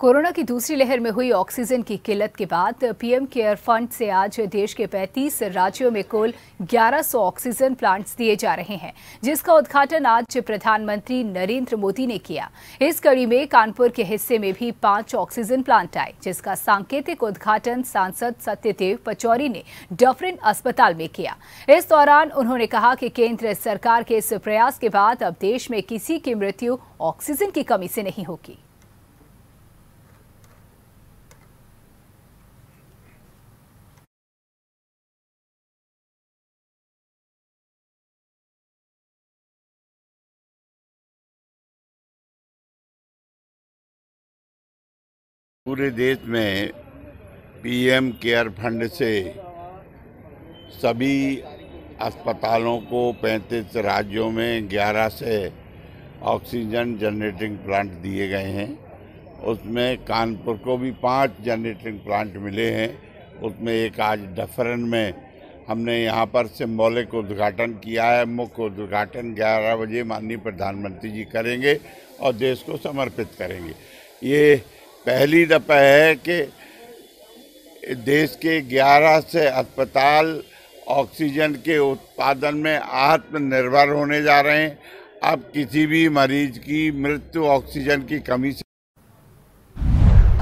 Corona की दूसरी लहर में हुई ऑक्सीजन की किल्लत के बाद पीएम केयर फंड से आज देश के 35 राज्यों में कुल 1100 ऑक्सीजन प्लांट्स दिए जा रहे हैं, जिसका उद्घाटन आज प्रधानमंत्री नरेंद्र मोदी ने किया। इस कड़ी में कानपुर के हिस्से में भी पाँच ऑक्सीजन प्लांट आए, जिसका सांकेतिक उद्घाटन सांसद सत्यदेव पचौरी ने डफरिन अस्पताल में किया। इस दौरान उन्होंने कहा कि केंद्र सरकार के इस प्रयास के बाद अब देश में किसी की मृत्यु ऑक्सीजन की कमी से नहीं होगी। पूरे देश में पीएम केयर फंड से सभी अस्पतालों को 35 राज्यों में 11 से ऑक्सीजन जनरेटिंग प्लांट दिए गए हैं। उसमें कानपुर को भी पाँच जनरेटिंग प्लांट मिले हैं। उसमें एक आज डफरन में हमने यहाँ पर सिम्बॉलिक उद्घाटन किया है। मुख्य उद्घाटन 11 बजे माननीय प्रधानमंत्री जी करेंगे और देश को समर्पित करेंगे। ये पहली दफ़ा है कि देश के 11 से अस्पताल ऑक्सीजन के उत्पादन में आत्मनिर्भर होने जा रहे हैं। अब किसी भी मरीज़ की मृत्यु ऑक्सीजन की कमी से